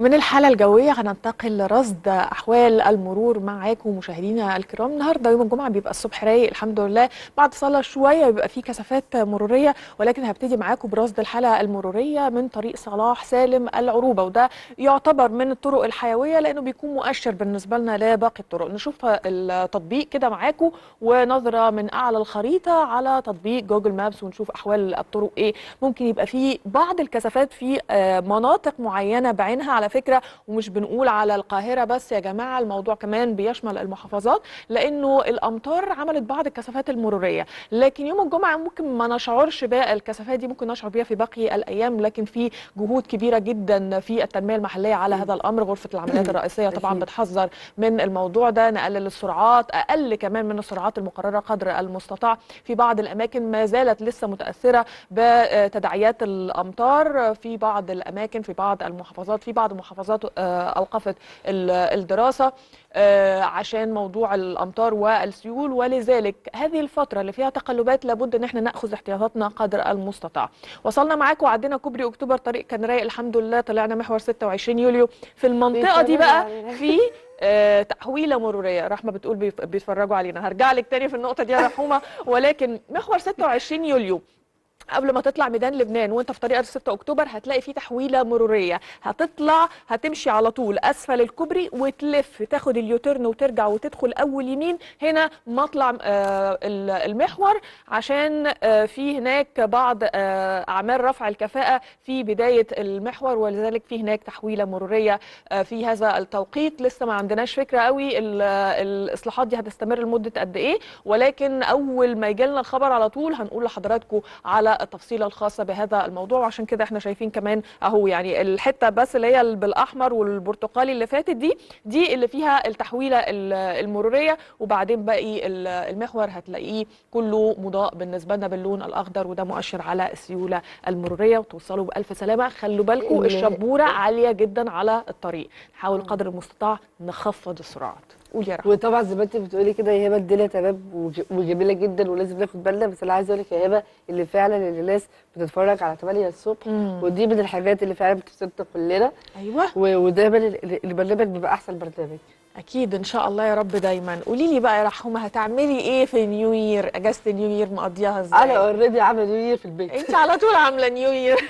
من الحالة الجوية هننتقل لرصد أحوال المرور معاكم مشاهدينا الكرام. النهاردة يوم الجمعة بيبقى الصبح رايق الحمد لله. بعد صلاة شوية بيبقى فيه كثافات مرورية ولكن هبتدي معاكم برصد الحالة المرورية من طريق صلاح سالم العروبة وده يعتبر من الطرق الحيوية لأنه بيكون مؤشر بالنسبة لنا لباقي الطرق. نشوف التطبيق كده معاكم ونظرة من أعلى الخريطة على تطبيق جوجل مابس ونشوف أحوال الطرق إيه. ممكن يبقى فيه بعض الكثافات في آه، مناطق معينة بعينها على فكرة ومش بنقول على القاهرة بس يا جماعة الموضوع كمان بيشمل المحافظات لأنه الأمطار عملت بعض الكثافات المرورية. لكن يوم الجمعة ممكن ما نشعرش بقى الكثافات دي ممكن نشعر بيها في باقي الأيام لكن في جهود كبيرة جدا في التنمية المحلية على هذا الأمر. غرفة العمليات الرئيسية طبعا. بتحذر من الموضوع ده نقلل السرعات أقل كمان من السرعات المقررة قدر المستطاع. في بعض الأماكن ما زالت لسه متأثرة بتداعيات الأمطار في بعض الأماكن في بعض المحافظات في بعض المحافظات آه، أوقفت ال- الدراسة آه، عشان موضوع الأمطار والسيول. ولذلك هذه الفترة اللي فيها تقلبات لابد إن إحنا نأخذ احتياطاتنا قدر المستطاع. وصلنا معاكم وعدينا كوبري أكتوبر طريق كان رايق الحمد لله طلعنا محور 26 يوليو. في المنطقة دي بقى في آه، تحويله مرورية. رحمة بتقول بيتفرجوا علينا. هرجع لك تاني في النقطة دي يا رحومة. ولكن محور 26 يوليو. قبل ما تطلع ميدان لبنان وانت في طريق 6 أكتوبر هتلاقي فيه تحويلة مرورية. هتطلع هتمشي على طول أسفل الكوبري وتلف تاخد اليوتيرن وترجع وتدخل أول يمين. هنا مطلع آه، ال- المحور عشان آه، في هناك بعض آه، أعمال رفع الكفاءة في بداية المحور ولذلك في هناك تحويلة مرورية في هذا التوقيت. لسه ما عندناش فكرة قوي ال- الإصلاحات دي هتستمر لمدة قد إيه ولكن أول ما يجي لنا الخبر على طول هنقول لحضراتكم على التفصيلة الخاصة بهذا الموضوع وعشان كده إحنا شايفين كمان أهو يعني الحتة بس اللي هي بالأحمر والبرتقالي اللي فاتت دي دي اللي فيها التحويلة ال- المرورية وبعدين باقي ال- المحور هتلاقيه كله مضاء بالنسبة لنا باللون الأخضر وده مؤشر على السيولة المرورية وتوصلوا بألف سلامة. خلوا بالكم ال- الشبورة عالية جدا على الطريق. نحاول قدر المستطاع نخفض السرعات. قول يا رحمة. وطبعا زي ما انت بتقولي كده يا هبه الدنيا تمام وج- وجميلة جدا ولازم ناخد بالنا بس أنا عايزه أقول لك يا هبه اللي فعلا اللي الناس بتتفرج على 8 الصبح مم. ودي من الحاجات اللي فعلا بتبسطنا كلنا. أيوه. ودايما ال- ال- البرنامج بيبقى أحسن برنامج. أكيد إن شاء الله يا رب دايما. قولي لي بقى يا رحومه هتعملي إيه في New Year أجازة ال New Year مقضياها إزاي؟ أنا already عاملة New Year في البيت. أنت على طول عاملة New Year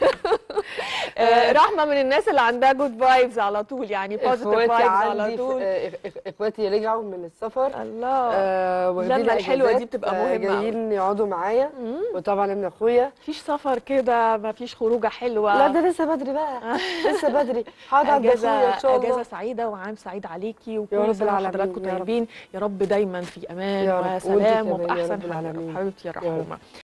رحمة من الناس اللي عندها good vibes على طول يعني positive vibes على طول. آه، إخواتي رجعوا من السفر. الله. آه الحلوة دي بتبقى آه، مهمة جايين يقعدوا معايا. وطبعا ابن أخويا. مفيش سفر كده مفيش خروجة حلوة. لا ده لسه بدري بقى. لسه بدري. هقعد عند أخويا إن شاء الله. اجازه سعيدة وعام سعيد عليكي وكل سنة وحضراتكم. طيبين. يا رب دايما في أمان وسلام وباحسن حال يا رب العالمين. حبيبتي يا. رحومه